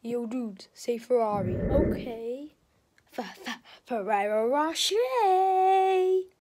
Yo, dude, say Ferrari. Okay. Ferrari Rocher.